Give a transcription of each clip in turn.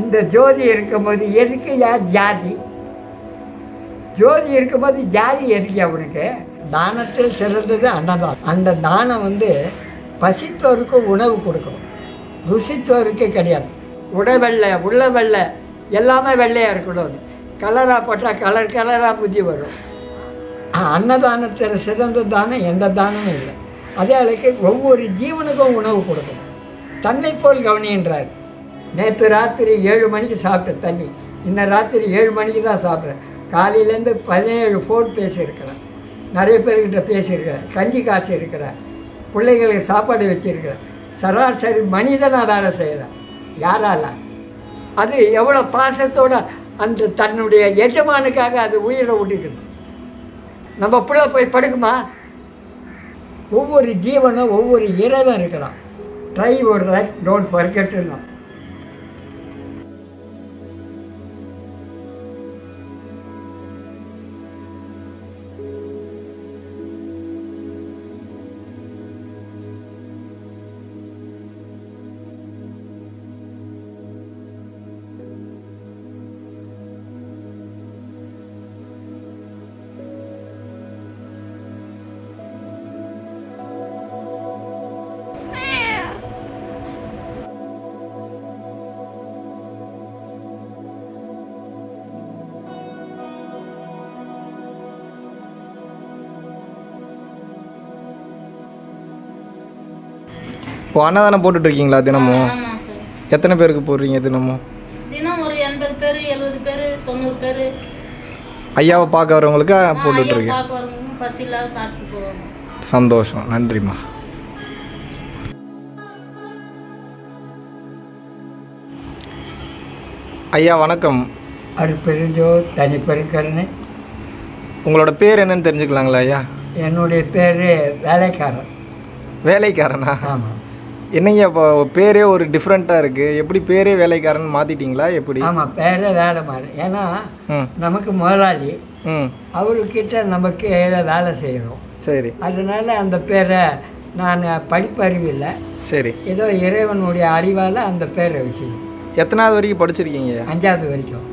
இந்த ஜோதி இருக்கும்போது எதுக்கு யார் ஜாதி? ஜோதி இருக்கும்போது ஜாதி எதுக்கு அவனுக்கு? தானத்தில் சிறந்தது அன்னதானம். அந்த தானம் வந்து பசித்தோருக்கு உணவு கொடுக்கும் ருசித்தோருக்கு கிடையாது. உட வெள்ளை உள்ள வெள்ளை எல்லாமே வெள்ளையாக இருக்கணும் கலராக போட்டால் கலர் கலராக புத்தி வரும். அன்னதானத்தில் சிறந்த தானம் எந்த தானமும் இல்லை. அதே அளவுக்கு ஒவ்வொரு ஜீவனுக்கும் உணவு கொடுக்கணும். தன்னை போல் கவனின்றார் நேற்று ராத்திரி ஏழு மணிக்கு சாப்பிட்டேன் தண்ணி. இன்னும் ராத்திரி ஏழு மணிக்கு தான் சாப்பிட்றேன். காலையிலேருந்து பதினேழு ஃபோன் பேசியிருக்கிறேன். நிறைய பேர்கிட்ட பேசியிருக்கிறேன். கஞ்சி காசு இருக்கிறேன். பிள்ளைங்களுக்கு சாப்பாடு வச்சுருக்கிறேன். சராசரி மனிதனாக வேலை செய்கிறேன் யாரால? அது எவ்வளோ பாசத்தோட அந்த தன்னுடைய எஜமானுக்காக அது உயிரை விட்டுக்குது நம்ம பிள்ளை போய் படுக்குமா? ஒவ்வொரு ஜீவனும் ஒவ்வொரு இறைவன் இருக்கிறான். ட்ரை ஒரு லைஃப் டோன்ட் ஃபர்கெட்லாம் இப்போ அன்னதானம் போட்டுட்டு இருக்கீங்களா தினமும் ஆமாம் சார் எத்தனை பேருக்கு போடுறீங்க தினமும்? தினம் ஒரு எண்பது பேர் எழுபது பேர் தொண்ணூறு பேர். ஐயாவை பார்க்க வரவங்களுக்கு போவாங்க. சந்தோஷம். நன்றிம்மா. ஐயா வணக்கம். அருப்பெருஞ்சோ தனிப்பெருக்கருணை உங்களோட பேர் என்னன்னு தெரிஞ்சுக்கலாங்களா ஐயா? என்னுடைய பேர் வேலைக்காரன். வேலைக்காரனா? ஆமாம் என்னங்க இப்போ பேரே ஒரு டிஃப்ரெண்ட்டாக இருக்குது எப்படி பேரே வேலைக்காரன் மாற்றிட்டீங்களா எப்படி? ஆமாம் பேரே வேலை மாதிரி ஏன்னா நமக்கு முதலாளி. ம். அவர்கிட்ட நமக்கு வேலை செய்கிறோம் சரி. அதனால அந்த பேரை நான் படிப்பறிவு இல்லை சரி. ஏதோ இறைவனுடைய அறிவால் அந்த பேரை வச்சுக்கேன் எத்தனாவது வரைக்கும் படிச்சிருக்கீங்க? அஞ்சாவது வரைக்கும்.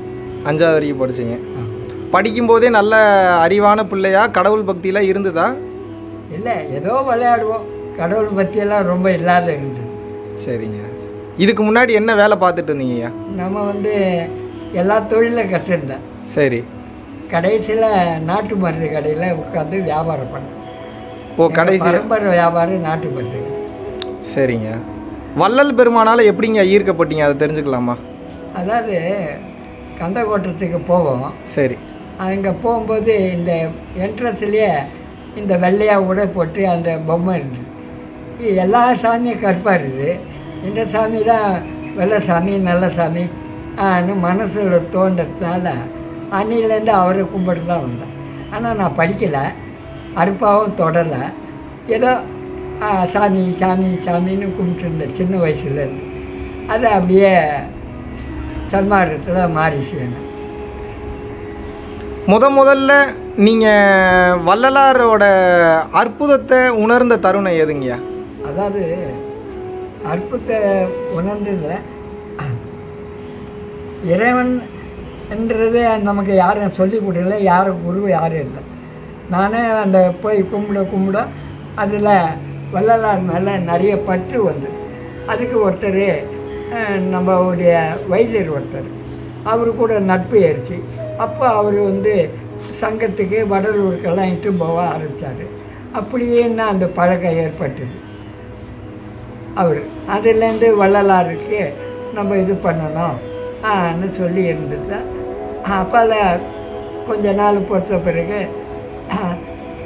அஞ்சாவது வரைக்கும் படிச்சீங்க. படிக்கும்போதே நல்ல அறிவான பிள்ளையா? கடவுள் பக்தியெல்லாம் இருந்ததா? இல்லை ஏதோ விளையாடுவோம். கடவுள் பற்றியெல்லாம் ரொம்ப இல்லாத சரிங்க. இதுக்கு முன்னாடி என்ன வேலை பார்த்துட்டு இருந்தீங்கய்யா? நம்ம வந்து எல்லா தொழிலும் கற்றுருந்தேன் சரி. கடைசியில் நாட்டு மருந்து கடையில் உட்காந்து வியாபாரம் பண்ணேன். ஓ கடைசி பரம்பரை வியாபாரம் நாட்டு மருந்து. சரிங்க. வள்ளல் பெருமானால எப்படிங்க ஈர்க்கப்பட்டீங்க? அதை தெரிஞ்சுக்கலாமா? அதாவது கந்தக்கோட்டத்துக்கு போவோம். சரி. அங்கே போகும்போது இந்த என்ட்ரன்ஸ்லேயே இந்த வெள்ளையாக உடை போட்டு அந்த பொம்மை இருந்தது. எல்லா சாமியும் கற்பாக இருக்குது இந்த சாமி தான் வெள்ளை சாமி நல்ல சாமி ஆன்னு மனசில் தோன்றதுனால அன்னிலேருந்து அவரை கும்பிட்டு தான் வந்தேன். ஆனால் நான் படிக்கலை அறுப்பாகவும் தொடலை. ஏதோ சாமி சாமி சாமின்னு கும்பிட்டு இருந்தேன் சின்ன வயசுலேருந்து அது அப்படியே சன்மார்க்கத்தில் மாறிச்சு எனக்கு. முத முதல்ல நீங்கள் வள்ளலாரோட அற்புதத்தை உணர்ந்த தருணம் எதுங்கய்யா? அதாவது அற்புதத்தை உணர்ந்ததில்லை இறைவன் என்றது நமக்கு யாரும் சொல்லி கொடுக்கல யாரும் குரு யாரும் இல்லை. நானே அந்த போய் கும்பிட கும்பிட அதில் வள்ளலார் மேலே நிறைய பற்று வந்து அதுக்கு ஒருத்தர் நம்மளுடைய வைத்தியர் ஒருத்தர் அவர் கூட நட்பு ஏறிச்சு. அப்போ அவர் வந்து சங்கத்துக்கு வடலூருக்கெல்லாம் இட்டு போக ஆரம்பித்தார் அப்படியே நான் அந்த பழக்கம் ஏற்பட்டது. அவர். அதுலேருந்து வள்ளலாருக்கு நம்ம இது பண்ணணும் சொல்லி இருந்தது அப்போல கொஞ்ச நாள் பொறுத்த பிறகு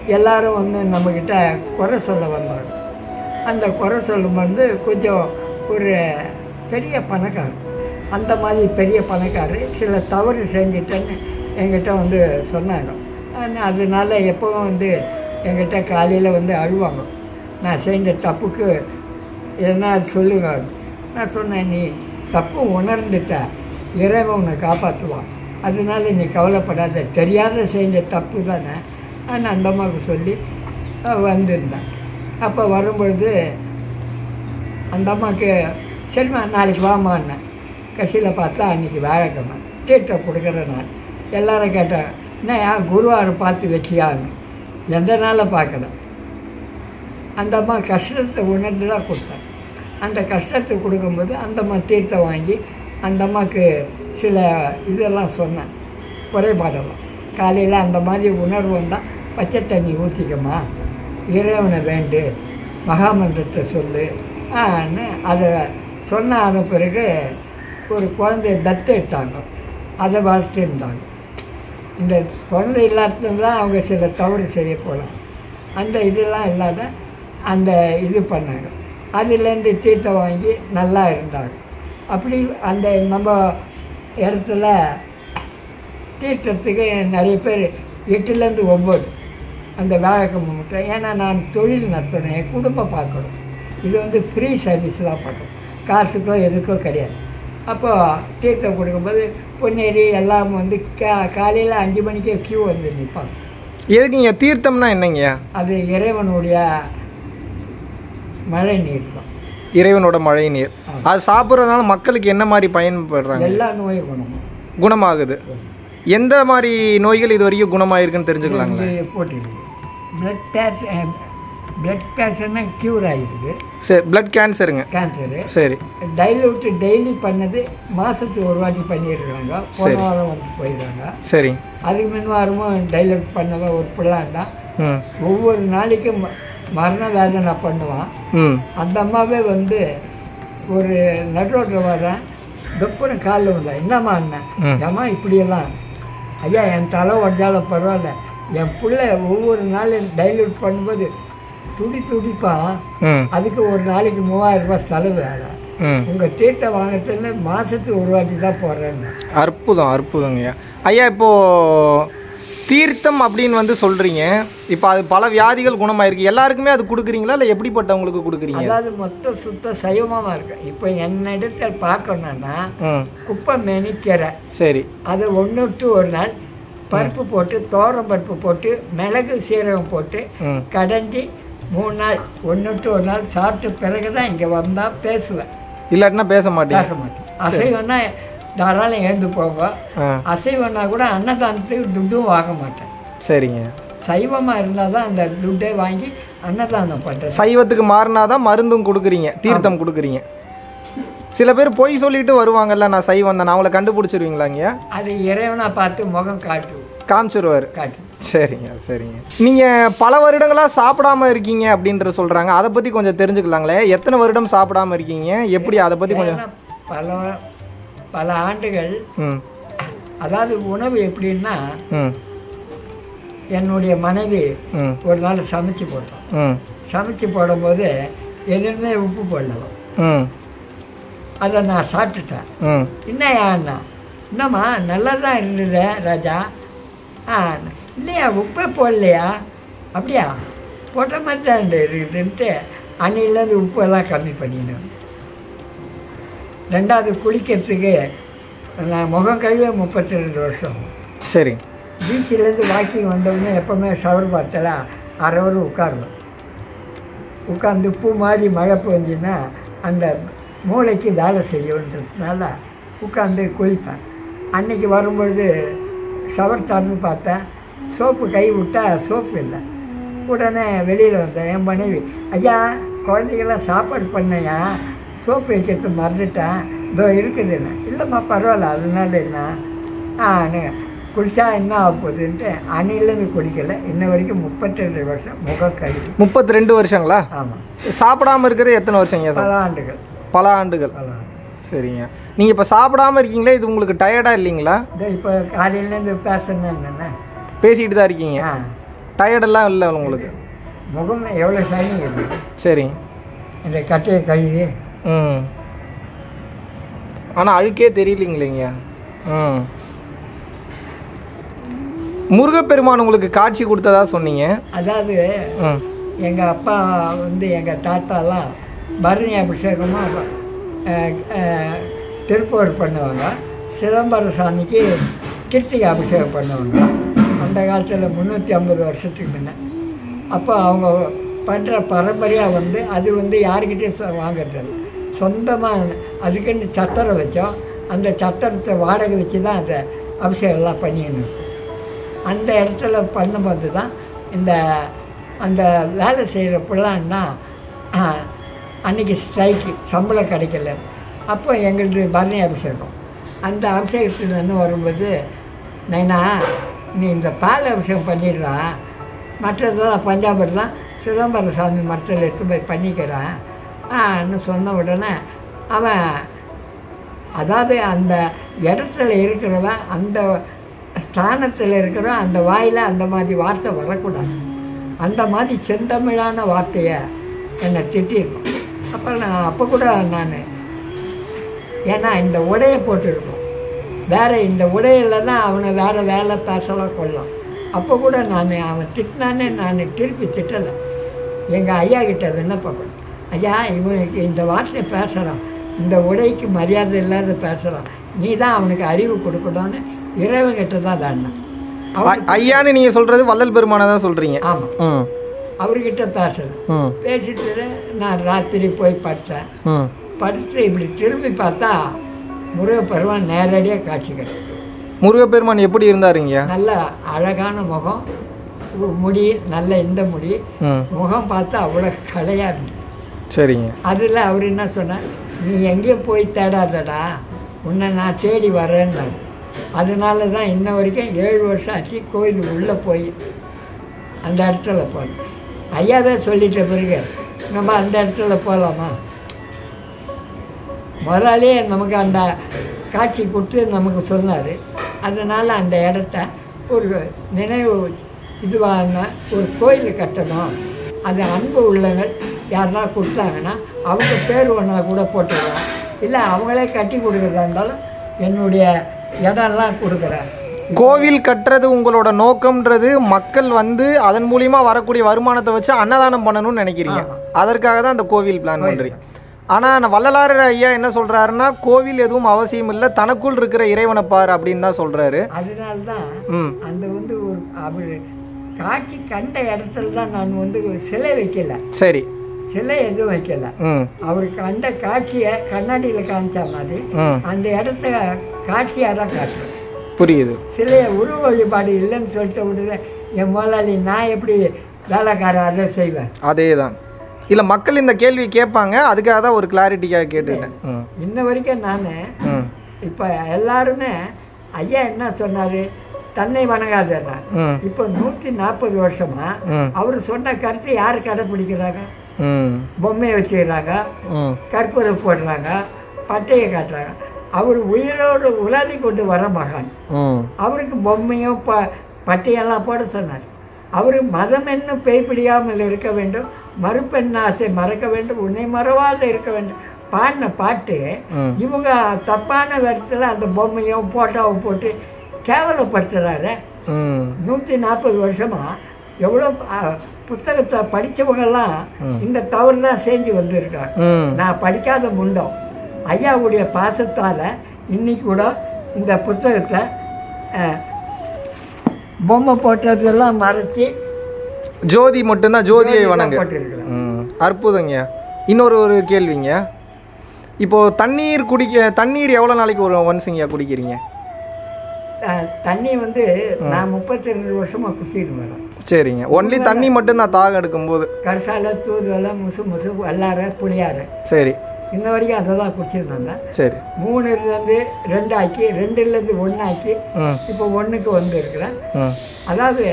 எல்லாரும் வந்து நம்மக்கிட்ட குறை சொல்ல வந்தாங்க. அந்த குறை சொல்லும்போது கொஞ்சம் ஒரு பெரிய பணக்காரர். அந்த மாதிரி பெரிய பணக்காரர் சில தவறு செஞ்சிட்டேன்னு எங்கிட்ட வந்து சொன்னாங்க. ஆனா, அதனால எப்பவும் வந்து எங்கிட்ட காலையில் வந்து அழுவாங்க. நான் செஞ்ச தப்புக்கு எதனா சொல்லுங்க நான்? சொன்னேன் நீ தப்பு உணர்ந்துட்ட. இறைவன் உன்னை காப்பாற்றுவான் அதனால நீ கவலைப்படாத. தெரியாத செஞ்ச தப்பு தானே? நான் அந்த அம்மாவுக்கு சொல்லி வந்திருந்தேன். அப்போ வரும்பொழுது அந்த அம்மாவுக்கு சரிம்மா நாளைக்கு வாமான்னேன் கசியில் பார்த்தா அன்றைக்கி வியாழக்கிழமை தீர்த்தை கொடுக்குற நான். எல்லாரும் கேட்டேன் என்ன ஏன் குருவாரை பார்த்து வச்சியான்னு எந்த நாளில் பார்க்கல. அந்த அம்மா கஷ்டத்தை உணர்ந்து தான் கொடுத்தேன். அந்த கஷ்டத்தை கொடுக்கும்போது அந்த அம்மா வாங்கி அந்த அம்மாவுக்கு சில இதெல்லாம் சொன்னேன். குறைபாடெல்லாம். காலையில் அந்த மாதிரி உணர்வு வந்தால் பச்சை தண்ணி ஊற்றிக்கம்மா இறைவனை வேண்டு. மகாமந்திரத்தை சொல்லு. ஆன்னு அதை சொன்ன ஆன பிறகு ஒரு குழந்தைய தத்தெடுத்தாங்க அதை வளர்த்துருந்தாங்க. இந்த குழந்தை இல்லாதது தான் அவங்க சில தவறு செய்ய போகலாம் அந்த இதெல்லாம் இல்லாத அந்த இது பண்ணாங்க. அதுலேருந்து தீர்த்தம் வாங்கி நல்லா இருந்தாங்க. அப்படி அந்த நம்ம இடத்துல தீர்த்தத்துக்கு நிறைய பேர் எட்டுலேருந்து ஒம்பது அந்த வியாழக்கிழமை மட்டும். ஏன்னா நான் தொழில் நடத்துகிறேன் என் குடும்பம் பார்க்கணும். இது வந்து ஃப்ரீ சர்வீஸ் தான் பார்க்கணும். காசுக்கோ எதுக்கோ கிடையாது. அப்போது தீர்த்தம் கொடுக்கும்போது பொன்னேரி எல்லாம் வந்து கா காலையில் அஞ்சு மணிக்கே க்யூ வந்து நிற்பாங்க. எதுக்குங்க? தீர்த்தம்னா என்னங்கய்யா? அது இறைவனுடைய மழை நீர் தான். இறைவனோட மழை நீர் அது சாப்பிட்றதுனால மக்களுக்கு என்ன மாதிரி பயன்படுறாங்க? எல்லா நோயும் குணமும். குணமாகுது. எந்த மாதிரி நோய்கள் இது வரைக்கும் குணமாயிருக்குன்னு தெரிஞ்சுக்கலாங்களா? போட்டுருக்கு. பிளட் கேன்சர் பிளட் கேன்சர்னா க்யூர் ஆகிடுது சரி பிளட் கேன்சருங்க கேன்சரு சரி. டைலூட் டெய்லி பண்ணது மாதத்துக்கு ஒரு வாட்டி பண்ணிடுறாங்க. போன வாரம் வந்து போயிடுறாங்க. சரி. அதுக்கு முன் வாரமும் டைலூட் பண்ணதான் ஒரு பிள்ளாண்டா ஒவ்வொரு நாளைக்கும் மரண வேதனை பண்ணுவான் அந்த அம்மாவே வந்து ஒரு நடுரோட்டில் வரேன் தொப்புன்னு காலில் வந்தேன் என்னம்மா அண்ணன். ஏம்மா இப்படியெல்லாம்? ஐயா என் தலை உடஞ்சாலும் பரவாயில்ல. என் பிள்ளை ஒவ்வொரு நாளும் டைல்யூட் பண்ணும்போது துடி துடிப்பான் அதுக்கு ஒரு நாளைக்கு மூவாயிரம் ரூபாய் செலவு ஆகும் உங்கள் தீர்த்தை வாங்கிட்டு மாதத்துக்கு ஒரு வாட்டி தான் போடுறேன்னு அற்புதம் அற்புதங்கய்யா. ஐயா இப்போ தீர்த்தம் அப்படின்னு வந்து சொல்றீங்க. இப்போ அது பல வியாதிகள் குணமாயிருக்கு. எல்லாருக்குமே அது கொடுக்குறீங்களா? இல்லை எப்படிப்பட்டவங்களுக்கு கொடுக்குறீங்க? அதாவது மொத்த சுத்த சைவமாக இருக்கு. இப்போ என்னிடத்தில் பார்க்கணுன்னா குப்பை மெனிக்கரை சரி. அதை ஒன்று விட்டு ஒரு நாள் பருப்பு போட்டு தோரம் பருப்பு போட்டு மிளகு சீரகம் போட்டு கடைஞ்சி மூணு நாள் ஒன்று விட்டு ஒரு நாள் சாப்பிட்ட பிறகு தான் இங்கே வந்தால் பேசுவேன். இல்லாட்டினா பேச மாட்டேன் பேச மாட்டேன். அசைவம்னா தாராளம் எழுந்து போவேன் அசைவம்னா கூட அன்னதானத்துக்கு துட்டும் வாங்க மாட்டேன். சரிங்க. சைவமாக இருந்தால் தான் அந்த துட்டை வாங்கி அன்னதானம் பண்ணுறேன் சைவத்துக்கு மாறினா தான் மருந்தும் கொடுக்குறீங்க தீர்த்தம் கொடுக்குறீங்க. சில பேர் பொய் சொல்லிட்டு வருவாங்கல்ல நான் சைவம் தான் அவங்கள கண்டுபிடிச்சிருவீங்களாங்க அது இறைவனா பார்த்து முகம் காட்டு. காமிச்சிருவார். காட்டு. சரிங்க சரிங்க. நீங்கள் பல வருடங்களாக சாப்பிடாம இருக்கீங்க அப்படின்ற சொல்கிறாங்க அதை பற்றி கொஞ்சம் தெரிஞ்சுக்கலாங்களே. எத்தனை வருடம் சாப்பிடாம இருக்கீங்க? எப்படி அதை பற்றி கொஞ்சம் பல பல ஆண்டுகள் அதாவது உணவு எப்படின்னா என்னுடைய மனைவி ஒரு நாள் சமைச்சு போட்டோம். சமைச்சு போடும்போது எதுவுமே உப்பு போடல ம். அதை நான் சாப்பிட்டுட்டேன். என்னையா அண்ணா? என்னம்மா நல்லா தான் இருந்தது ராஜா? ஆ இல்லையா உப்பே போடலையா? அப்படியா? போட்ட மாதிரி தான் இருக்குதுன்ட்டு அன்னையிலேருந்து உப்பெல்லாம் கம்மி பண்ணிடணும் ரெண்டாவது குளிக்கிறதுக்கு நான் முகம் கழுவ முப்பத்தி ரெண்டு வருஷம். சரி. பீச்சிலேருந்து வாக்கிங் வந்தோடனே எப்போவுமே ஷவர் பாத்தில் அரை ஹவர் உட்காருவேன் உட்காந்து பூ மாதிரி மழை பெஞ்சுன்னா அந்த மூளைக்கு வேலை செய்யுன்றதுனால உட்காந்து குளிப்பேன். அன்னைக்கு வரும்பொழுது ஷவர் திறந்து பார்த்தேன். சோப்பு கை விட்டா சோப்பு இல்லை. உடனே வெளியில் வந்தேன் என் மனைவி ஐயா குழந்தைகளாம் சாப்பாடு பண்ணையா? சோப்பு வைக்கிறது மறந்துட்டேன். இதோ இருக்குதுண்ணே இல்லைம்மா பரவாயில்ல அதனால என்ன? ஆ குளிச்சா என்ன ஆக போகுதுன்ட்டு அன்னையிலேருந்து குடிக்கல இன்ன வரைக்கும் முப்பத்தி ரெண்டு வருஷம் முகம் கழுவி. முப்பத்தி ரெண்டு வருஷங்களா ஆமாம் சாப்பிடாம இருக்கிறது எத்தனை வருஷங்க பல ஆண்டுகள். பல ஆண்டுகள். பல சரிங்க. நீங்கள் இப்போ சாப்பிடாம இருக்கீங்களே இது உங்களுக்கு டயர்டாக இல்லைங்களா? இப்போ காலையிலேருந்து பேசணும் என்னென்ன பேசிக்கிட்டு தான் இருக்கீங்க. டயர்டெல்லாம் இல்லை உங்களுக்கு? முகம் எவ்வளோ ஷைனிங் இருக்குது சரி. இந்த கட்டையை கழுவி ம். ஆனால் அழுக்கே தெரியலைங்களேங்க ம். முருகப்பெருமான் உங்களுக்கு காட்சி கொடுத்ததா சொன்னீங்க? அதாவது எங்கள் அப்பா வந்து எங்கள் தாத்தாலாம் பரணி அபிஷேகமாக திருப்பூர் பண்ணுவாங்க. சிதம்பர சாமிக்கு கிருத்திகை அபிஷேகம் பண்ணுவாங்க. அந்த காலத்தில் முந்நூற்றி ஐம்பது வருஷத்துக்கு முன்ன. அப்போ அவங்க பண்ணுற பரம்பரையாக வந்து அது வந்து யாருக்கிட்டையும் சொ- வாங்குறது. சொந்தமாக அதுக்குன்னு சத்திரம் வச்சோம். அந்த சத்திரத்தை வாடகை வச்சு தான் அந்த அபிஷேகம்லாம் பண்ணிடணும் அந்த இடத்துல பண்ணும்போது தான் இந்த அந்த வேலை செய்கிற பிள்ளான்னா அன்றைக்கி ஸ்ட்ரைக்கு சம்பளம் கிடைக்கல. அப்போ எங்களுக்கு பரணி அபிஷேகம். அந்த அபிஷேகத்துலேருந்து வரும்போது நைனா நீ இந்த பால் அபிஷேகம் பண்ணிடுறா மற்றதெல்லாம் பஞ்சாபர்லாம் சிதம்பர சாமி மரத்தில் எடுத்து போய் பண்ணிக்கிறேன். ஆன்னு சொன்ன உடனே அவன் அதாவது அந்த இடத்துல இருக்கிறவன் அந்த ஸ்தானத்தில் இருக்கிறவன் அந்த வாயில் அந்த மாதிரி வார்த்தை வரக்கூடாது. அந்த மாதிரி செந்தமிழான வார்த்தையை என்னை திட்டிருக்கோம் அப்போ நான் அப்போ கூட நான் ஏன்னா இந்த உடையை போட்டிருக்கோம் வேறு இந்த உடையில தான் அவனை வேறு வேலை பேசலாம் கொள்ளலாம் அப்போ கூட நான் அவன் திட்டினானே நான் திருப்பி திட்டலை. எங்கள் ஐயா கிட்ட விண்ணப்பம் ஐயா இவனுக்கு இந்த வார்த்தை பேசுகிறான் இந்த உடைக்கு மரியாதை இல்லாத பேசுகிறான் நீ தான் அவனுக்கு அறிவு கொடுக்கணும்னு இறைவன்கிட்ட தான் தாண்டினான் ஐ- ஐயான்னு நீங்கள் சொல்கிறது வள்ளல் பெருமானை தான் சொல்கிறீங்க ஆமாம் அவர்கிட்ட பேசுகிறேன் பேசிட்டு நான் ராத்திரி போய் படுத்தேன். படுத்து இப்படி திரும்பி பார்த்தா முருகப்பெருமான் நேரடியாக காட்சி கிடைக்கும் முருகப்பெருமான் எப்படி இருந்தாருங்க நல்ல அழகான முகம். முடி நல்ல இந்த முடி. முகம் பார்த்தா அவ்வளோ கலையாக இருந்துச்சு. சரிங்க. அதில் அவர் என்ன சொன்னார்? நீ எங்கேயும் போய் தேடாதடா. உன்னை நான் தேடி வரேன்னாரு. அதனால தான் இன்ன வரைக்கும் ஏழு வருஷம் ஆச்சு கோயில் உள்ளே போய் அந்த இடத்துல போனேன். ஐயா தான் சொல்லிட்ட பிறகு நம்ம அந்த இடத்துல போகலாமா முதலாளியே நமக்கு அந்த காட்சி கொடுத்து நமக்கு சொன்னார். அதனால் அந்த இடத்த ஒரு நினைவு இதுவான ஒரு கோயில் கட்டணும். அது அன்பு உள்ளங்கள் யாருன்னா கொடுத்தாங்கன்னா அவங்க பேர் ஒன்றா கூட போட்டுக்கலாம். இல்லை அவங்களே கட்டி கொடுக்குறதா இருந்தாலும் என்னுடைய இடம்லாம் கொடுக்குறேன். கோவில் கட்டுறது உங்களோட நோக்கம்ன்றது மக்கள் வந்து அதன் மூலியமா வரக்கூடிய வருமானத்தை வச்சு அன்னதானம் பண்ணணும்னு நினைக்கிறீங்க. அதற்காக தான் அந்த கோவில் பிளான் பண்றீங்க. ஆனா நான் வள்ளலார் ஐயா என்ன சொல்றாருன்னா கோவில் எதுவும் அவசியம் இல்லை தனக்குள் இருக்கிற இறைவனை பார் அப்படின்னு தான் சொல்றாரு. அதனால தான் ம். அந்த வந்து ஒரு அவர் காட்சி கண்ட இடத்துல தான் நான் வந்து சிலை வைக்கல. சரி. சிலை எதுவும் வைக்கல. ம். அவர் கண்ட காட்சியை கண்ணாடியில் காமிச்ச மாதிரி அந்த இடத்த காட்சியாக தான் காட்டுறேன் புரியுது. சிலையை உருவ வழிபாடு இல்லைன்னு சொல்லிட்டு விடுற என் முதலாளி நான் எப்படி வேலைக்காரன் அதை செய்வேன்? அதே தான் இல்லை மக்கள் இந்த கேள்வி கேட்பாங்க. அதுக்காக தான் ஒரு கிளாரிட்டிக்காக கேட்டுக்கிட்டேன் ம். இன்ன வரைக்கும் நான் இப்போ எல்லாருமே ஐயா என்ன சொன்னார்? தன்னை வணங்காதேன்னா ம். இப்போ நூற்றி நாற்பது வருஷமா அவர் சொன்ன கருத்தை யார் கடைப்பிடிக்கிறாங்க? பொம்மையை வச்சுக்கிறாங்க கற்பூரம் போடுறாங்க பட்டையை காட்டுறாங்க. அவர் உயிரோடு உலாதி கொண்டு வர மகான். அவருக்கு பொம்மையும் ப பட்டையெல்லாம் போட சொன்னார். அவர் மதம் என்னும் பேய்பிடியாமல் இருக்க வேண்டும் மறுப்பெண் ஆசை மறக்க வேண்டும் உன்னை மறவாத இருக்க வேண்டும். பாடின பாட்டு. இவங்க தப்பான விதத்தில் அந்த பொம்மையும் போட்டோவும் போட்டு கேவலப்படுத்துகிறாரு நூற்றி நாற்பது வருஷமா எவ்வளோ புத்தகத்தை படித்தவங்கெல்லாம் இந்த தவறு தான் செஞ்சு வந்திருக்காங்க. நான் படிக்காத முண்டம். ஐயாவுடைய பாசத்தால் இன்னைக்கு கூட இந்த புத்தகத்தை பொம்மை போட்டதெல்லாம் மறைச்சி ஜோதி மட்டும்தான் ஜோதியை வணங்க. அற்புதங்க. இன்னொரு ஒரு கேள்விங்க. இப்போ தண்ணீர் குடிக்க தண்ணீர் எவ்வளோ நாளைக்கு ஒரு ஒன்ஸுங்கய்யா குடிக்கிறீங்க? தண்ணி வந்து நான் முப்பத்தி ரெண்டு வருஷமாக குடிச்சிட்டு வரேன் சரிங்க ஒன்லி தண்ணி மட்டும்தான் தாகம் எடுக்கும்போது. கரிசால தூதுவலை முசு முசு வல்லார புளியாறு சரி. இன்ன வரைக்கும் அதை தான் குடிச்சிருந்தாங்க சரி. மூணுலேருந்து ரெண்டு ஆக்கி ரெண்டுலேருந்து ஒன்று ஆக்கி இப்போ ஒன்றுக்கு வந்து இருக்கிறேன். அதாவது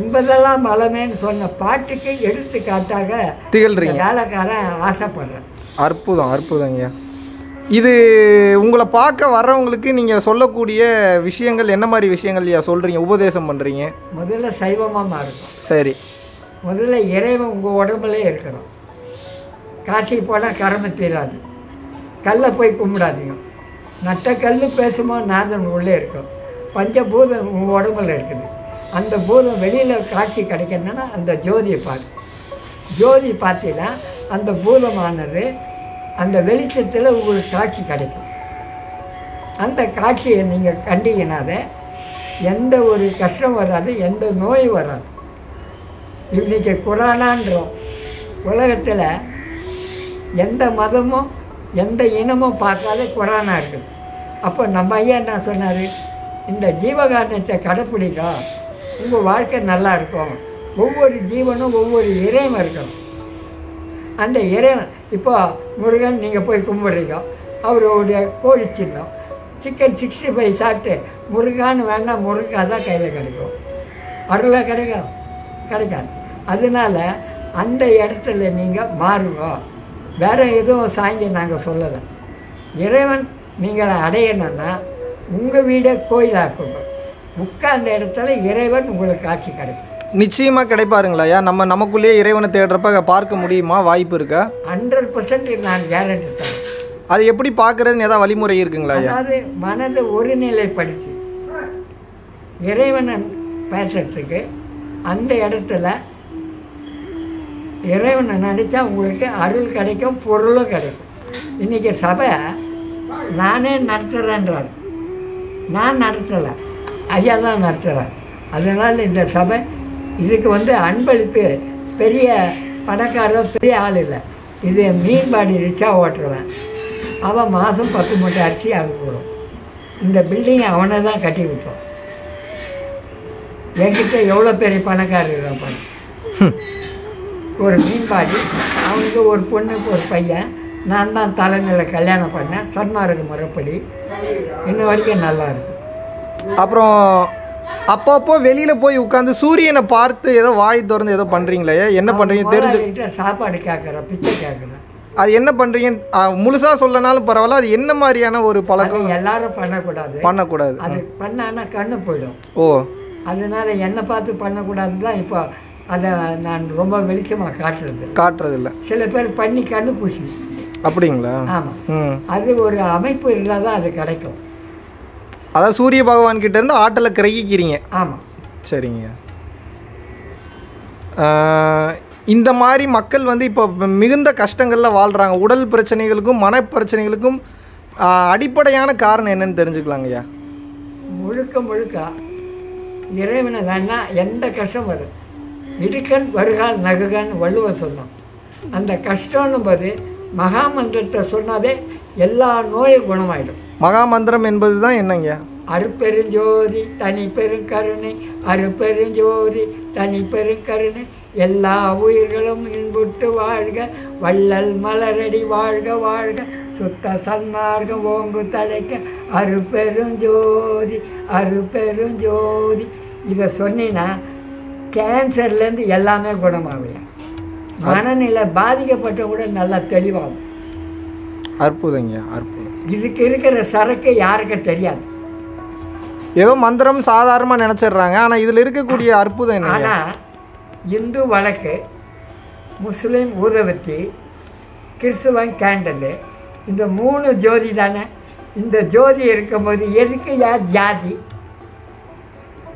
உண்பதெல்லாம் பலமேன்னு சொன்ன பாட்டுக்கு எடுத்துக்காட்டாக திகழ்றீங்க. வேலைக்காரன் ஆசைப்படுறேன். அற்புதம் அற்புதங்கய்யா. இது உங்களை பார்க்க வர்றவங்களுக்கு நீங்கள் சொல்லக்கூடிய விஷயங்கள் என்ன மாதிரி விஷயங்கள் ஐயா சொல்கிறீங்க உபதேசம் பண்ணுறீங்க முதல்ல சைவமாக மாறணும் சரி. முதல்ல இறைவன் உங்கள் உடம்புலே இருக்கணும். காசி போனால் கரமை தீராது. கல்லை போய் கும்பிடாதீங்க. நட்ட கல் பேசுமோ நாதன் உள்ளே இருக்கும். பஞ்சபூதம் உங்கள் உடம்புல இருக்குது. அந்த பூதம் வெளியில் காட்சி கிடைக்கணும்னா அந்த ஜோதியை பாரு. ஜோதி பார்த்தீங்கன்னா அந்த பூதமானது அந்த வெளிச்சத்தில் உங்களுக்கு காட்சி கிடைக்கும். அந்த காட்சியை நீங்கள் கண்டீங்கனாவே எந்த ஒரு கஷ்டம் வராது எந்த நோய் வராது. இன்றைக்கி குரானான்றோம். உலகத்தில் எந்த மதமும் எந்த இனமும் பார்க்காத குரானாக இருக்குது. அப்போ நம்ம ஐயா என்ன சொன்னார்? இந்த ஜீவகாரணத்தை கடைப்பிடிங்க உங்கள் வாழ்க்கை நல்லா இருக்கும். ஒவ்வொரு ஜீவனும் ஒவ்வொரு இறையும் இருக்கணும். அந்த இறைவன். இப்போ முருகன் நீங்கள் போய் கும்பிட்றீங்க. அவருடைய கோழி சின்னம். சிக்கன் சிக்ஸ்டி ஃபைவ் சாப்பிட்டு முருகான்னு வேணால் முருகா தான் கையில் கிடைக்கும். அருளாக கிடைக்கும். கிடைக்காது. அதனால அந்த இடத்துல நீங்கள் மாறுங்க. வேறு எதுவும் சாய்ஞ்சி நாங்கள் சொல்லலை. இறைவன் நீங்கள் அடையணும்னா உங்கள் வீடை கோயிலாக்குங்க. உட்கார்ந்த இடத்துல இறைவன் உங்களுக்கு காட்சி கிடைக்கும். நிச்சயமா கிடைப்பாருங்களா? ஐயா நம்ம நமக்குள்ளேயே இறைவனை தேடுறப்ப பார்க்க முடியுமா? வாய்ப்பு இருக்கா? ஹண்ட்ரட் பர்சன்ட் நான் கேரண்டி தரேன். அது எப்படி பார்க்கறதுன்னு ஏதாவது வழிமுறை இருக்குங்களா ஐயா? அதாவது மனதை ஒருநிலைப்படுத்தி. இறைவனை பேசுறதுக்கு அந்த இடத்துல இறைவனை நினச்சா உங்களுக்கு அருள் கிடைக்கும் பொருளும் கிடைக்கும். இன்றைக்கி சபை நானே நடத்துகிறேன்றார் நான் நடத்தலை. ஐயா தான் நடத்துகிறேன் அதனால் இந்த சபை இதுக்கு வந்து அன்பளிப்பு. பெரிய பணக்காரர் பெரிய ஆள் இல்லை. இது மீன்பாடி ரிக்ஷா ஓட்டுறவன். அவன் மாதம் பத்து மூட்டை அரிசி அனுப்புகிறோம் இந்த பில்டிங் அவனை தான் கட்டி விட்டோம். என்கிட்ட எவ்வளோ பெரிய பணக்காரர்கள் இருக்கான் பாரு. ஒரு மீன்பாடி அவனுக்கு ஒரு பொண்ணுக்கு ஒரு பையன் நான் தான் தலைமையில் கல்யாணம் பண்ணேன். சன்மார்க்க முறைப்படி. இன்ன வரைக்கும் நல்லா இருக்கு. அப்புறம் அப்பப்போ வெளியில போய் உட்காந்து சூரியனை பார்த்து ஏதோ வாய் திறந்து ஏதோ பண்றீங்களா என்ன பண்றீங்க தெரிஞ்சு சாப்பாடு கேட்குறேன் பிச்சை கேட்குறேன் அது என்ன பண்றீங்க ஆ, முழுசா சொல்லனாலும் பரவாயில்ல அது என்ன மாதிரியான ஒரு பழக்கம்? எல்லாரும் பண்ணக்கூடாது. பண்ணக்கூடாது. அது பண்ணான்னா கண்ணு போயிடும். ஓ. அதனால என்னை பார்த்து பண்ணக்கூடாதுன்னு தான் இப்போ அதை நான் ரொம்ப வெளிச்சமாக காட்டுறது. காட்டுறது இல்ல சில பேர் பண்ணி கண்ணு பூசி. அப்படிங்களா? ஆமாம் அது ஒரு அமைப்பு இருந்தால் தான் அது கிடைக்கும். அதாவது சூரிய பகவான் கிட்ட இருந்து ஆற்றலை கிரகிக்கிறீங்க. ஆமாம் சரிங்க. இந்த மாதிரி மக்கள் வந்து இப்போ மிகுந்த கஷ்டங்களில் வாழ்கிறாங்க உடல் பிரச்சனைகளுக்கும் மன பிரச்சனைகளுக்கும் ஆஹ், அடிப்படையான காரணம் என்னன்னு தெரிஞ்சுக்கலாங்கய்யா. முழுக்க முழுக்க இறைவனை வேணா எந்த கஷ்டம் வரும் இடுக்கன் வருகால் நகுகான் வள்ளுவர் சொன்னான் அந்த கஷ்டம்னும் போது மகாமந்திரத்தை சொன்னாவே எல்லா நோயும் குணமாயிடும். மகாமந்திரம் என்பது தான் என்னங்கய்யா அருப்பெருஞ்சோதி தனி பெருங்கருணை அருப்பெருஞ்சோதி தனி பெருங்கருணை எல்லா உயிர்களும் இன்புற்று வாழ்க வள்ளல் மலரடி வாழ்க வாழ்க. சுத்த சன்மார்க்கம் ஓங்கு தழைக்க அருப்பெருஞ்சோதி அருப்பெருஞ்சோதி. இதை சொன்னீங்கன்னா கேன்சர்லேருந்து எல்லாமே குணமாகும் மனநிலை பாதிக்கப்பட்ட கூட நல்லா தெளிவாகும். அற்புதங்கய்யா அற்புதம் இதுக்கு இருக்கிற சரக்கு யாருக்கும் தெரியாது. ஏதோ மந்திரம் சாதாரணமாக நினச்சிடுறாங்க. ஆனால் இதில் இருக்கக்கூடிய அற்புதம் என்ன ஆனால் இந்து வழக்கு முஸ்லீம் ஊதவத்தி கிறிஸ்துவன் கேண்டலு இந்த மூணு ஜோதி தானே? இந்த ஜோதி இருக்கும்போது எதுக்கு யார் ஜாதி?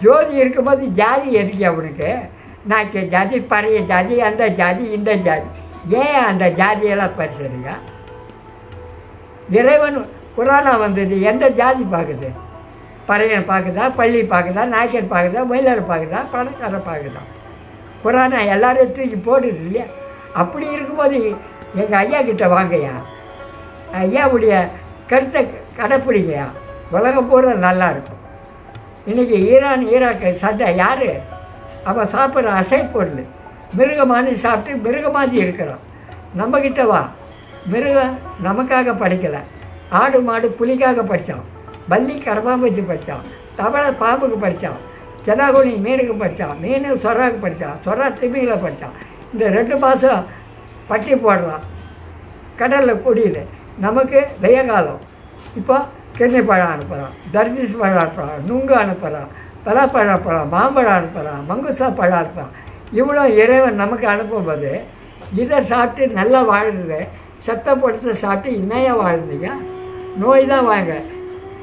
ஜோதி இருக்கும்போது ஜாதி எதுக்கு அவனுக்கு? நாக்கு ஜாதி பழைய ஜாதி அந்த ஜாதி இந்த ஜாதி. ஏன் அந்த ஜாதியெல்லாம் பரிசுறீங்க இறைவன் குரானா வந்தது எந்த ஜாதி பார்க்குது? பறையன் பார்க்குதா பள்ளி பார்க்குதா நாய்க்கன் பார்க்குதா மயிலார் பார்க்குதா பணக்காரன் பார்க்குதா? குரானா எல்லாரையும் தூக்கி போடுது இல்லையா? அப்படி இருக்கும்போது எங்கள் ஐயா கிட்ட வாங்கய்யா? ஐயாவுடைய கருத்தை கடைப்பிடிங்கய்யா? உலகம் பூரா நல்லா இருக்கும். இன்றைக்கி ஈரான் ஈராக்கு சண்டை யார்? அவன் சாப்பிட்ற அசை பொருள். மிருகமானி சாப்பிட்டு மிருகமாதி இருக்கிறான். நம்மக்கிட்ட வா. மிருகம் நமக்காக படிக்கலை. ஆடு மாடு புலிக்காக படித்தான் பல்லி கரப்பாம்பூச்சி படித்தான் தவளை பாம்புக்கு படித்தான் சென்னாகுனி மீனுக்கு படித்தான் மீன் சொராக்கு படித்தான் சொரா திமிங்கில் படித்தான் இந்த ரெண்டு மாதம் பட்டி போடலாம். கடலில் குடியில். நமக்கு வெய்ய காலம். இப்போ கிண்ணி பழம் அனுப்புகிறான் தர்பீஸ் பழம் அனுப்புகிறான் நுங்கு அனுப்புகிறான் பலாப்பழம் அனுப்புகிறான் மாம்பழம் அனுப்புகிறான் மங்குசா பழம் அனுப்புகிறான் இவ்வளோ இறைவன் நமக்கு அனுப்பும்போது இதை சாப்பிட்டு நல்லா வாழுது செத்த படுத்த சாப்பிட்டு இன்னையா வாழ்ந்தீங்க. நோய் தான் வாங்க.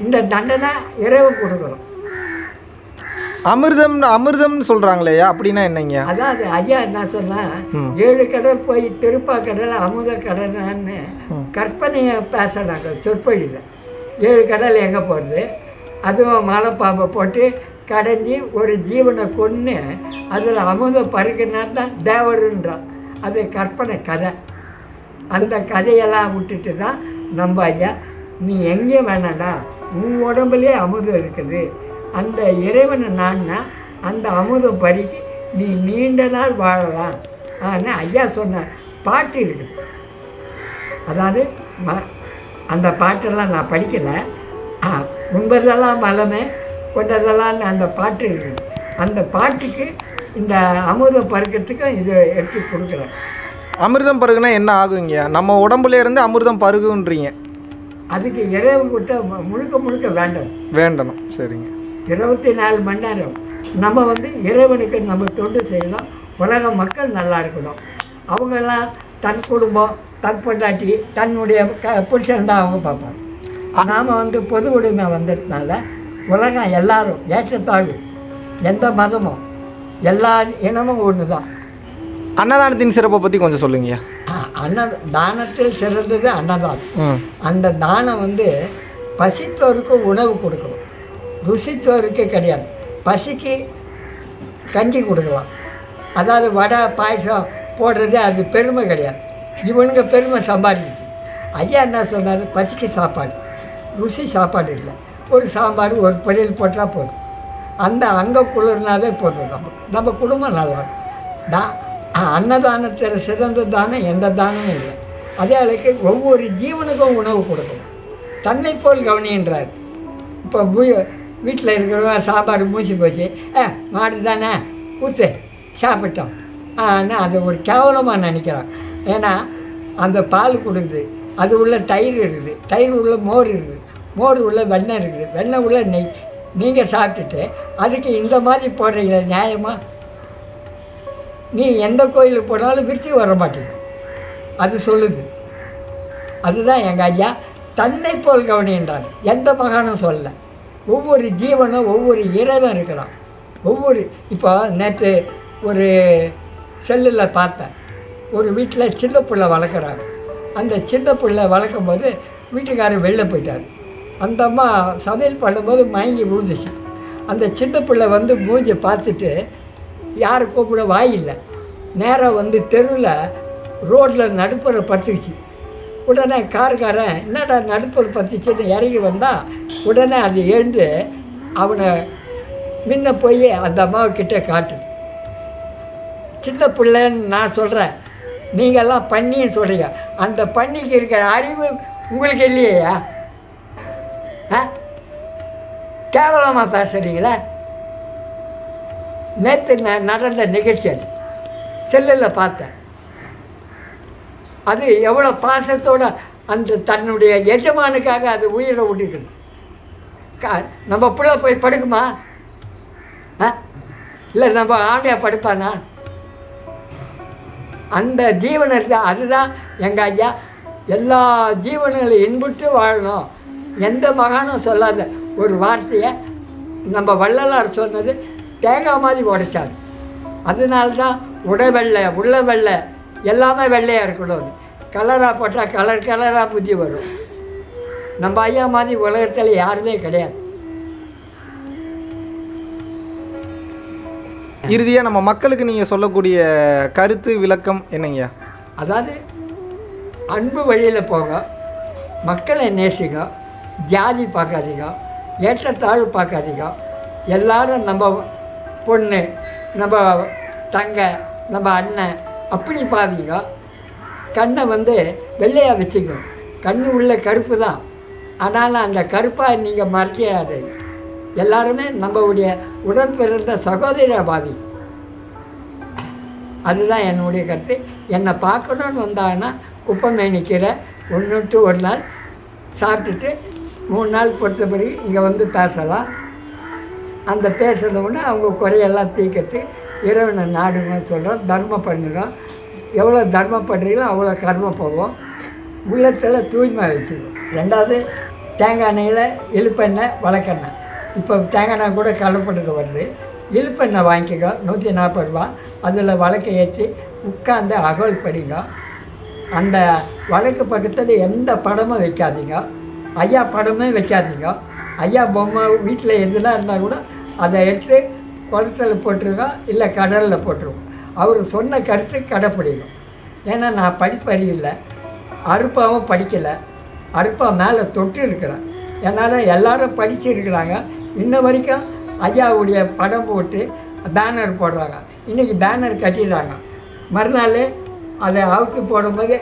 இந்த தண்டனை இறைவன் கொடுக்குறோம் அமிர்தம் அமிர்தம்னு சொல்கிறாங்களேயா அப்படின்னா என்னங்கய்யா அதாவது ஐயா என்ன சொன்னா ஏழு கடல் போய் திருப்பா கடல் அமுத கடல்னு கற்பனையை பேசுறாங்க சொற்பொழியில். ஏழு கடல் எங்கே போகிறது அதுவும் மலைப்பாம்பை போட்டு கடைஞ்சி ஒரு ஜீவனை கொன்று அதில் அமுதம் பருகுனா தான் தேவருன்றான். அது கற்பனை கதை. அந்த கதையெல்லாம் விட்டுட்டு தான் நம்ம ஐயா நீ எங்கே வேணாடா? உன் உடம்புலே அமுதம் இருக்குது. அந்த இறைவனை நான்னா அந்த அமுதம் பறிக்கு நீ நீண்ட நாள் வாழலாம். ஆனால் ஐயா சொன்ன பாட்டு இருக்குது அதாவது ம அந்த பாட்டெல்லாம் நான் படிக்கலை. ஆ உண்பதெல்லாம் மலமே கொண்டதெல்லாம் அந்த பாட்டு இருக்குது அந்த பாட்டுக்கு இந்த அமுதம் பறக்கிறதுக்கும் இதை எடுத்து கொடுக்குறேன். அமிர்தம் பருகுனா என்ன ஆகுங்கய்யா நம்ம உடம்புல இருந்து அமிர்தம் பருகுன்றீங்க. அதுக்கு இறைவன் கிட்ட மு- முழுக்க முழுக்க வேண்டும் வேண்டணும். சரிங்க. இருபத்தி நாலு மணி நேரம் நம்ம வந்து இறைவனுக்கு நம்ம தொண்டு செய்யணும். உலக மக்கள் நல்லா இருக்கணும். அவங்கெல்லாம் தன் குடும்பம் தன் பொண்டாட்டி தன்னுடைய க புருஷன் தான் அவங்க பார்ப்பாங்க. நாம் வந்து பொது உடைமை வந்ததுனால உலகம் எல்லாரும் ஏற்றத்தாழ்வு எந்த மதமும் எல்லா இனமும் ஒன்று தான் அன்னதானத்தின் சிறப்பை பற்றி கொஞ்சம் சொல்லுங்கய்யா. அன்ன தானத்தில் சிறந்தது அன்னதானம். அந்த தானம் வந்து பசித்தோருக்கு உணவு கொடுக்கணும் ருசித்தோருக்கு கிடையாது. பசிக்கு கஞ்சி கொடுக்கலாம். அதாவது வடை பாயசம் போடுறது அது பெருமை கிடையாது. இவனுங்க பெருமை சம்பாதிக்குது. ஐயா என்ன சொன்னார்? பசிக்கு சாப்பாடு. ருசி சாப்பாடு இல்லை. ஒரு சாம்பார் ஒரு பொரியல் போட்டால் போதும். அந்த அங்கே குளிர்னாவே போதும். நம்ம நம்ம குடும்பம் நல்லா இருக்கும். தா அன்னதானத்தில் சிறந்த தானம் எந்த தானமும் இல்லை. அதே அளவுக்கு ஒவ்வொரு ஜீவனுக்கும் உணவு கொடுக்கணும். தன்னை போல் கவனின்றார் இப்போ வீட்டில் இருக்கிறவங்க சாப்பாடு மூசி போச்சு. ஏ மாடு தானே? ஊற்று சாப்பிட்டோம். ஆனால் அது ஒரு கேவலமாக நினைக்கிறான். ஏன்னா அந்த பால் கொடுக்குது. அது உள்ள தயிர் இருக்குது. தயிர் உள்ள மோர் இருக்குது. மோர் உள்ள வெண்ணெய் இருக்குது. வெண்ணெய் உள்ள நெய். நீங்கள் சாப்பிட்டுட்டு அதுக்கு இந்த மாதிரி போடுறீங்க நியாயமாக நீ எந்த கோயிலுக்கு போனாலும் விருத்தி வர மாட்டேங்குது. அது சொல்லுது. அதுதான் எங்கள் ஐயா தன்னை போல் கவனின்றார் எந்த மகானும் சொல்ல ஒவ்வொரு ஜீவனும் ஒவ்வொரு இறைவன் இருக்கலாம் ஒவ்வொரு இப்போ நேற்று ஒரு செல்லில் பார்த்தேன். ஒரு வீட்டில் சின்ன பிள்ளை வளர்க்குறாங்க. அந்த சின்ன பிள்ளை வளர்க்கும் போது வீட்டுக்காரர் வெளில போயிட்டார். அந்த அம்மா சமையல் பண்ணும்போது மயங்கி விழுந்துச்சு. அந்த சின்ன பிள்ளை வந்து மூஞ்சி பார்த்துட்டு யாரை கூப்பிட வாய் இல்லை. நேராக வந்து தெருவில் ரோட்டில் நடுப்புற படுத்துக்கிச்சு உடனே காருக்காரன் என்னடா நடுப்புற பத்துச்சுன்னு இறங்கி வந்தால் உடனே அது எழுந்து அவனை முன்ன போய் அந்த அம்மாவுக்கிட்ட காட்டு. சின்ன பிள்ளைன்னு நான் சொல்கிறேன் நீங்கள்லாம் பண்ணின்னு சொல்கிறீங்க அந்த பண்ணிக்கு இருக்கிற அறிவு உங்களுக்கு இல்லையா? ஆ? கேவலமாக பேசுகிறீங்களே நேற்று ந- நடந்த நிகழ்ச்சி அது செல்லில் பார்த்தேன். அது எவ்வளோ பாசத்தோட அந்த தன்னுடைய எஜமானுக்காக அது உயிரை விட்டுக்குது கா நம்ம பிள்ளை போய் படுக்குமா? ஆ இல்லை நம்ம ஆண்டையா படுப்பானா? அந்த ஜீவன் தான் அதுதான் எங்கள் ஐயா எல்லா ஜீவன்களையும் இன்புற்று வாழணும். எந்த மகானும் சொல்லாத ஒரு வார்த்தையை நம்ம வள்ளலார் சொன்னது தேங்காய் மாதிரி உடைச்சார். அதனால தான் உடை வெள்ளை உள்ள வெள்ளை எல்லாமே வெள்ளையாக இருக்கணும் கலராக போட்டால் கலர் கலராக புத்தி வரும். நம்ம ஐயா மாதிரி உலகத்தில் யாருமே கிடையாது. இறுதியாக நம்ம மக்களுக்கு நீங்கள் சொல்லக்கூடிய கருத்து விளக்கம் என்னங்கய்யா? அதாவது அன்பு வழியில் போங்க மக்களை நேசிங்க ஜாதி பார்க்காதீங்க ஏற்றத்தாழ்வு பார்க்காதீங்க எல்லாரும் நம்ம பொண்ணு நம்ம தங்க நம்ம அண்ணன் அப்படி பாவீங்க. கண்ணை வந்து வெள்ளையாக வச்சுக்கணும் கண்ணு உள்ள கருப்பு தான். ஆனாலும் அந்த கருப்பாக நீங்கள் மறைக்காது எல்லாருமே நம்மளுடைய உடன்பிறந்த சகோதர பாவி. அதுதான் என்னுடைய கருத்து. என்னை பார்க்கணும்னு வந்தாங்கன்னா குப்பமே நிற்கிற ஒன்று ஒரு நாள் சாப்பிட்டுட்டு மூணு நாள் பொறுத்த பிறகு இங்கே வந்து பேசலாம். அந்த பேசுனது உடனே அவங்க குறையெல்லாம் தீர்க்கறது இறைவனை நாடுங்கன்னு சொல்கிறோம் தர்மம் பண்ணுறோம். எவ்வளோ தர்மம் பண்ணுறீங்களோ அவ்வளோ கர்மம் போவோம். உள்ளத்தில் தூய்மை வச்சுக்கணும் ரெண்டாவது தேங்காய் எண்ணெயில் இழுப்பெண்ணெய் வழக்கெண்ணெய். இப்போ தேங்காய் எண்ணெய் கூட கலப்பட்டுக்கு வருது. இழுப்பெண்ணெய் வாங்கிக்கோ நூற்றி நாற்பது ரூபா. அதில் வழக்கை ஏற்றி உட்காந்து அகல் படிங்க. அந்த வழக்கு பக்கத்தில் எந்த படமும் வைக்காதீங்க. ஐயா படமே வைக்காதீங்க. ஐயா பொம்மை வீட்டில் எதுலாம் இருந்தால் கூட அதை எடுத்து குளத்துல போட்டுருங்க இல்லை கடலில் போட்டுருவோம் அவர் சொன்ன கருத்து கடைப்பிடிக்கும் ஏன்னா நான் படிப்பறிவு இல்லை அறுப்பாவும் படிக்கலை. அறுப்பா மேலே தொட்டு இருக்கிறேன். என்னால் எல்லாரும் படிச்சிருக்கிறாங்க இன்ன வரைக்கும் ஐயாவுடைய படம் போட்டு பேனர் போடுறாங்க. இன்றைக்கி பேனர் கட்டிடுறாங்க. மறுநாள் அதை அவுத்து போடும்போது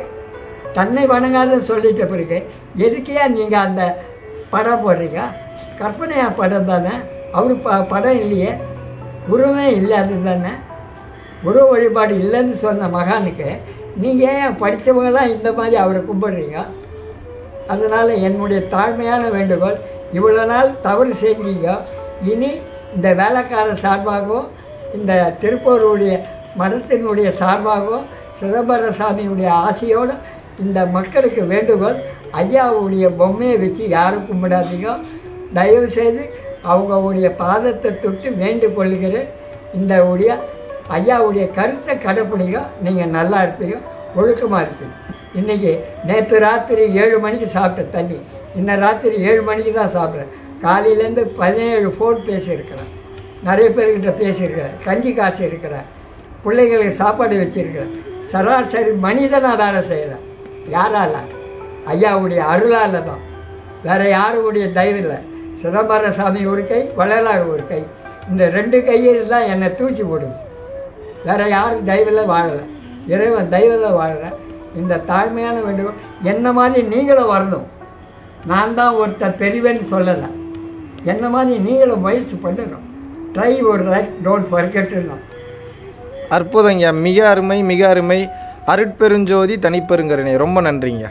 தன்னை வணங்காதுன்னு சொல்லிட்ட பிறகு எதுக்கையா நீங்கள் அந்த படம் போடுறீங்க? கற்பனையா படம் தானே? அவர் ப படம் இல்லையே. உருவமே இல்லாது தானே? குரு வழிபாடு இல்லைன்னு சொன்ன மகானுக்கு நீங்கள் ஏன் படித்தவங்களாம் இந்த மாதிரி அவரை கும்பிடுறீங்க? அதனால் என்னுடைய தாழ்மையான வேண்டுகோள் இவ்வளோ நாள் தவறு செஞ்சீங்க. இனி இந்த வேலைக்காரர் சார்பாகவும் இந்த திருப்பூருடைய மதத்தினுடைய சார்பாகவும் சிதம்பர சாமியுடைய ஆசையோடு இந்த மக்களுக்கு வேண்டுகோள் ஐயாவுடைய பொம்மையை வச்சு யாரும் கும்பிடாதீங்க. தயவுசெய்து அவங்களுடைய பாதத்தை தொட்டு வேண்டு கொள்கிறேன் இந்த உடைய ஐயாவுடைய கருத்தை கடைப்பிடிங்க. நீங்கள் நல்லா இருப்பீங்க ஒழுக்கமாக இருப்பீங்க. இன்றைக்கி நேற்று ராத்திரி ஏழு மணிக்கு சாப்பிட்டேன் தண்ணி. இன்னும் ராத்திரி ஏழு மணிக்கு தான் சாப்பிட்றேன். காலையிலேருந்து பதினேழு ஃபோன் பேசியிருக்கிறேன். நிறைய பேர்கிட்ட பேசியிருக்கிறேன். கஞ்சி காசு இருக்கிறேன் பிள்ளைங்களுக்கு சாப்பாடு வச்சுருக்கிறேன். சராசரி மனிதனாக வேலை செய்கிறேன் யாரால? ஐயாவுடைய அருளால் தான். வேறு யாருடைய தயவு இல்லை. சிதம்பர சாமி ஒரு கை வள்ளலார் ஒரு கை. இந்த ரெண்டு கையில் தான் என்னை தூக்கி போடுது. வேற யாரும் தயவில் வாழலை. இறைவன் தயவில் வாழலை. இந்த தாழ்மையான வேண்டுகோள் என்ன மாதிரி நீங்களும் வரணும். நான் தான் ஒருத்தர் பெரியவன் சொல்லலை. என்ன மாதிரி நீங்களும் முயற்சி பண்ணணும். ட்ரை ஒரு லைஃப் டோன்ட் ஃபர்கெட்லாம் அற்புதங்க மிக அருமை மிக அருமை. அருட்பெருஞ்சோதி தனிப்பெருங்கருணை. ரொம்ப நன்றிங்க